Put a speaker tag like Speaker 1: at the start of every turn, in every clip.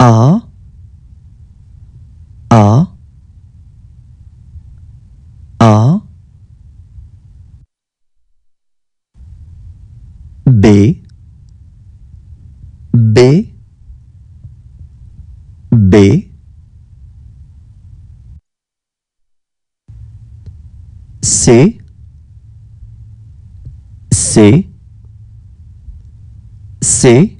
Speaker 1: A A A. B B B. C C C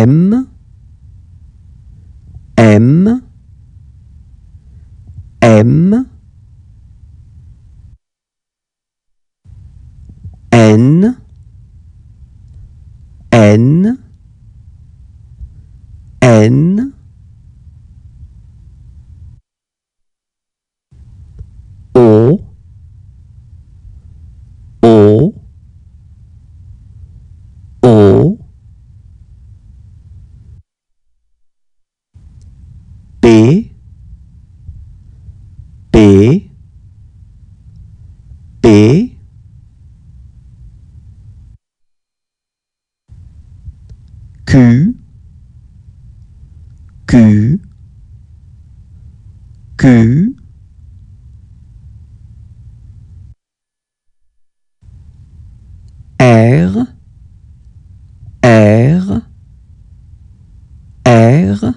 Speaker 1: M M M N N N P P P. Q Q Q. R R R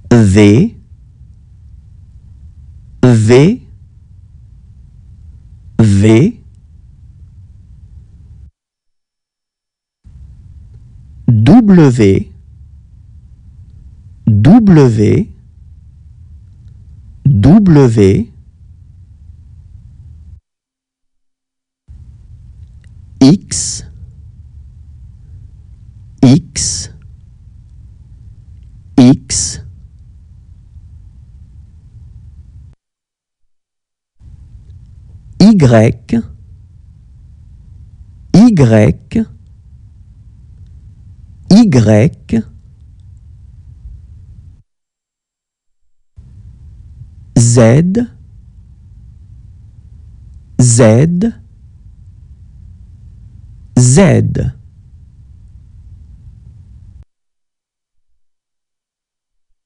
Speaker 1: V V V. W W W. X X X Y Y Y Z Z Z